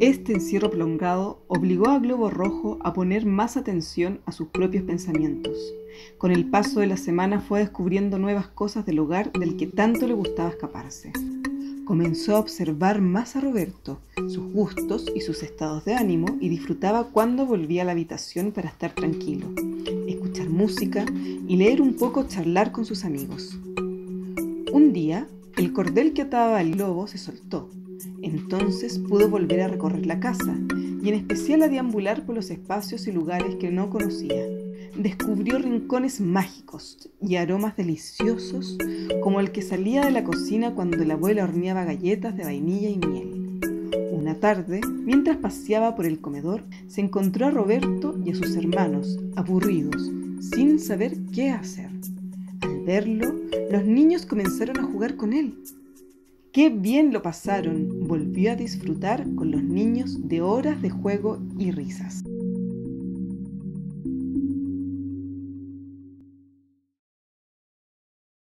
Este encierro prolongado obligó a Globo Rojo a poner más atención a sus propios pensamientos. Con el paso de la semana fue descubriendo nuevas cosas del hogar del que tanto le gustaba escaparse. Comenzó a observar más a Roberto, sus gustos y sus estados de ánimo y disfrutaba cuando volvía a la habitación para estar tranquilo, escuchar música y leer un poco charlar con sus amigos. Un día, el cordel que ataba al globo se soltó entonces pudo volver a recorrer la casa y en especial a deambular por los espacios y lugares que no conocía. Descubrió rincones mágicos y aromas deliciosos como el que salía de la cocina cuando la abuela horneaba galletas de vainilla y miel. Una tarde, mientras paseaba por el comedor, se encontró a Roberto y a sus hermanos, aburridos, sin saber qué hacer. Al verlo, los niños comenzaron a jugar con él Qué bien lo pasaron. Volvió a disfrutar con los niños de horas de juego y risas.